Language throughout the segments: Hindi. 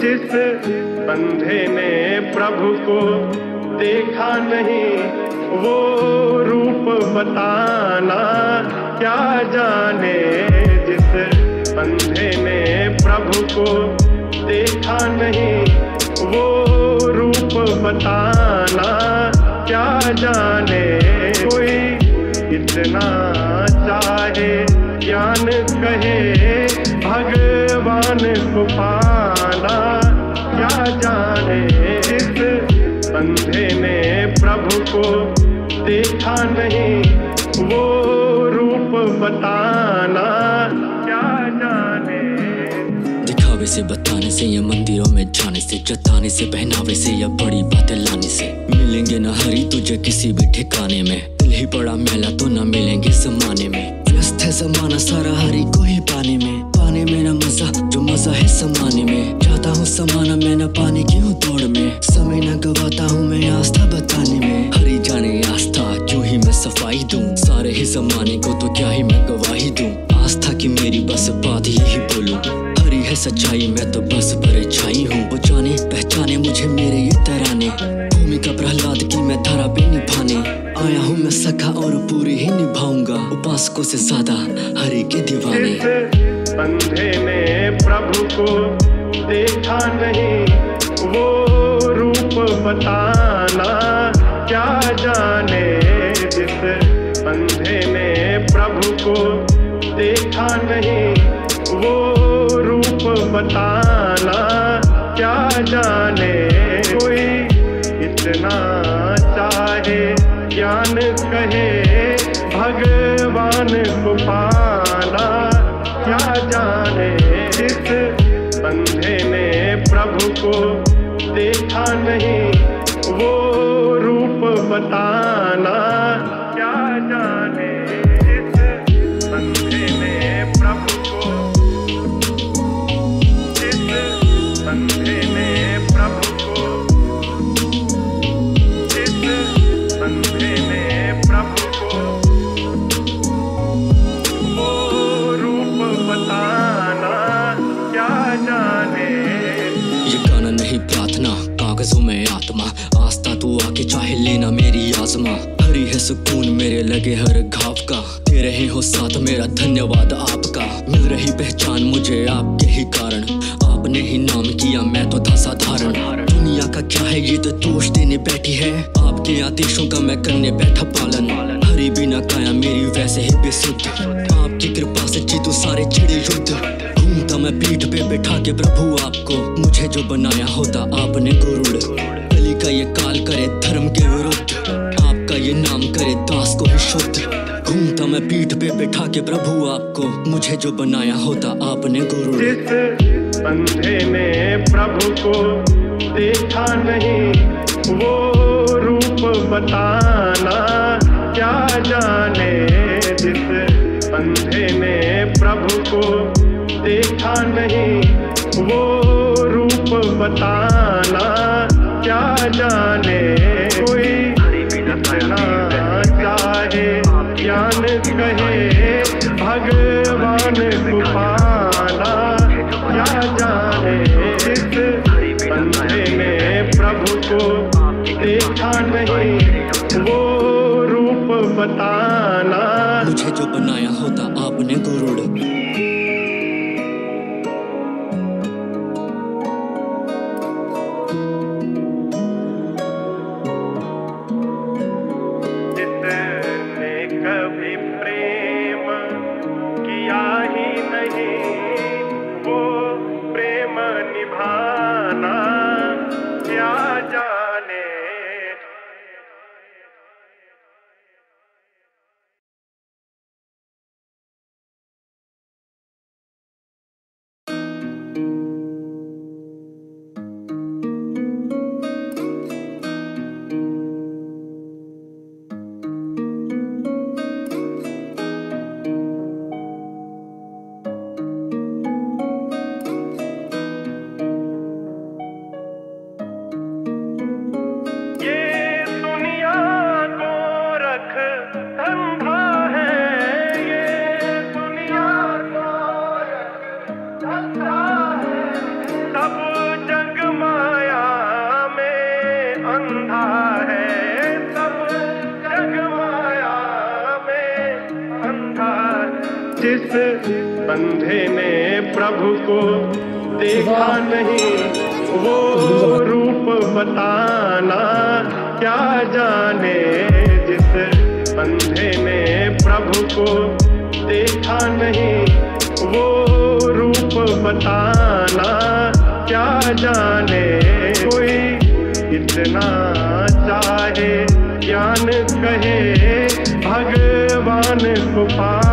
जिस बंधे ने प्रभु को देखा नहीं, वो रूप बताना क्या जाने? जिस बंधे ने प्रभु को देखा नहीं, वो रूप बताना क्या जाने? कोई इतना चाहे, ज्ञान कहे, भगवान को पाना देखा नहीं। वो रूप बताना क्या जाने। दिखावे से, बताने से, या मंदिरों में जाने से, जताने से, पहनावे से, या बड़ी बातें लाने से। मिलेंगे न हरी तुझे किसी भी ठिकाने में। दिल ही बड़ा मेला तो न मिलेंगे जमाने में। व्यस्त है जमाना सारा हरी को ही पाने में। मज़ा है समाने में। चाहता हूँ समाना, मैं न पाने की हूँ दौड़ में। समय न गवाता हूँ मैं आस्था बताने में। हरी जाने आस्था, जो ही मैं सफ़ाई दूँ। सारे ही जमाने को तो क्या ही मैं गवाही दूँ। आस्था की मेरी बस बात यही बोलूँ। हरी है सच्चाई, मैं तो बस परछाई हूँ। वो जाने, पहचाने मुझे मेरे ये तराने। भूमिका प्रहलाद की मैं धारा पे निभाने। आया हूँ मैं सखा और पूरी ही निभाऊँगा। उपासकों से ज़्यादा हरी के दीवाने। अंधे ने प्रभु को देखा नहीं, वो रूप बताना क्या जाने जिस अंधे ने प्रभु को देखा नहीं, वो रूप बताना क्या जाने कोई इतना चाहे ज्ञान कहे, भगवान को पाना जाने। इस बंधे ने प्रभु को देखा नहीं वो रूप बताना आत्मा। आस्था तू आके चाहे लेना मेरी आजमा। हरी है सुकून मेरे लगे हर घाव का। दे रहे हो साथ मेरा धन्यवाद आपका। मिल रही पहचान मुझे आपके ही कारण। आपने ही नाम किया, मैं तो था साधारण। दुनिया का क्या है ये तो दोष देने बैठी है। आपके आदेशों का मैं करने बैठा पालन। हरी बिना काया मेरी वैसे ही बेसुध। आपकी कृपा से जीतू सारे चिड़े युद्ध। घूमता मैं पीठ पे बैठा के प्रभु आपको। जो बनाया होता आपने गुरुड़। कली का ये काल करे, धर्म के विरुद्ध। आपका ये नाम करे, दास को ही शुद्ध। घूमता मैं पीठ पे बैठा के, प्रभु आपको। मुझे जो बनाया होता आपने जिस अंधे ने प्रभु को देखा नहीं, वो रूप बताना क्या जाने? जिस अंधे ने प्रभु को देखा नहीं बताना, क्या जाने कोई चाहे ज्ञान कहे, भगवान को क्या जाने इस अंधे ने प्रभु को देखा नहीं? वो रूप बताना। मुझे जो बनाया होता आपने गुरुड़। ही नहीं जिस बंधे ने प्रभु को देखा नहीं वो रूप बताना क्या जाने? जिस अंधे ने प्रभु को देखा नहीं वो रूप बताना क्या जाने? कोई इतना चाहे ज्ञान कहे भगवान को पाना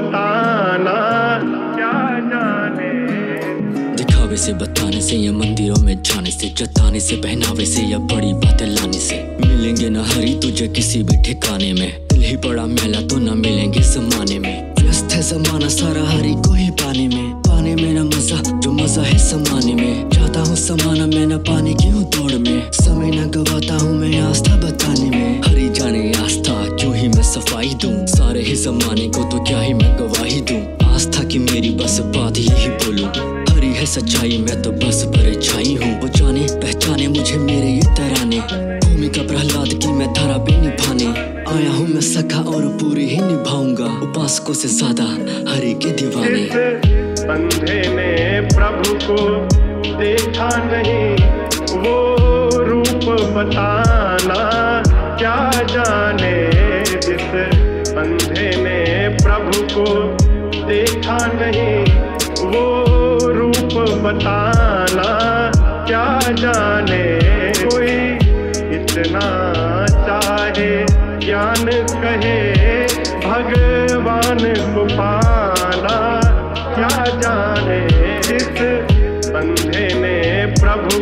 बताना, क्या जाने? दिखावे से, बताने से, या मंदिरों में जाने से, जताने से, पहनावे से, या बड़ी बातें लाने से। मिलेंगे न हरी तुझे किसी भी ठिकाने में। दिल ही बड़ा मेला तो न मिलेंगे जमाने में। व्यस्त है जमाना सारा हरी को ही पाने में। पाने में न मज़ा, जो मज़ा है समाने में। चाहता हूँ समाना मैं न पाने की पहचाने मुझे मेरे ये तराने। भूमिका प्रहलाद की मैं धारा भी निभाने। आया हूँ मैं सखा और पूरी ही निभाऊँगा। उपासकों से ज़्यादा हरी के दीवाने। बंधे ने प्रभु को देखा नहीं, वो रूप बताना क्या जाने?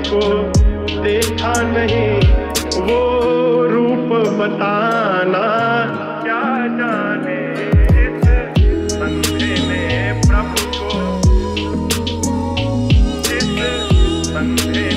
को देखा नहीं, वो रूप बताना क्या जाने? इस अंधे ने प्रभु को जिस अंधे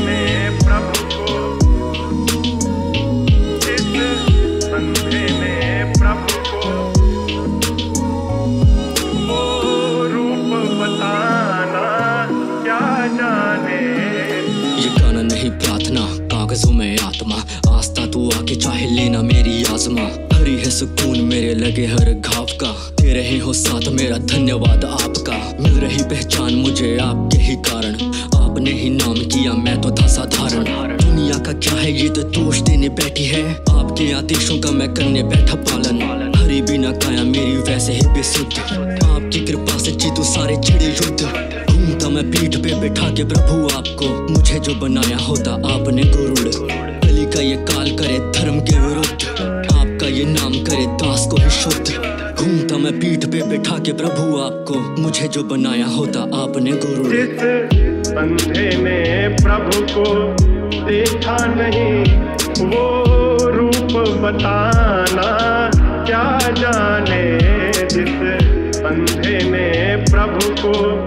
चाहे लेना मेरी आजमा। हरी है सुकून मेरे लगे हर घाव का। दे रहे हो साथ मेरा धन्यवाद आपका। मिल रही पहचान मुझे आपके ही कारण। आपने ही नाम किया, मैं तो था साधारण। दुनिया का क्या है ये तो दोष देने बैठी है। आपके आदेशों का मैं करने बैठा पालन। हरी बिना काया मेरी वैसे ही बेसुध। आपकी कृपा से जीतू सारे छिड़े युद्ध। घूमता मैं पीठ पे बैठा के प्रभु आपको। मुझे जो बनाया होता आपने गुरुड़। कली का ये काल करे धर्म के विरुद्ध। आपका ये नाम करे दास को ही शुद्ध। घूमता मैं पीठ पे बैठा के, प्रभु आपको, मुझे जो बनाया होता आपने गुरुड़ जिस अंधे ने प्रभु को देखा नहीं, वो रूप बताना क्या जाने? जिस अंधे ने प्रभु को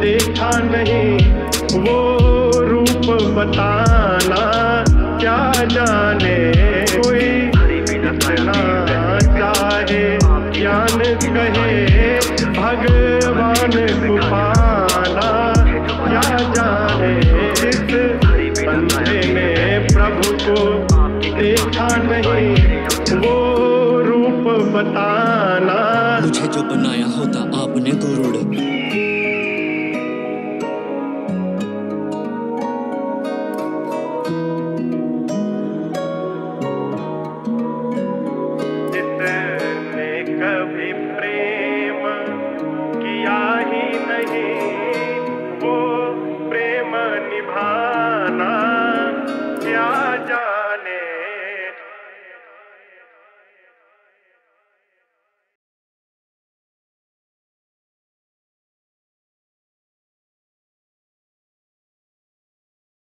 देखा नहीं, वो रूप बताना क्या जाने कोई इतना ज्ञान कहे, भगवान को क्या जाने। जिस अंधे ने प्रभु को देखा नहीं, वो रूप बताना। मुझे जो बनाया होता आपने गुरुड़।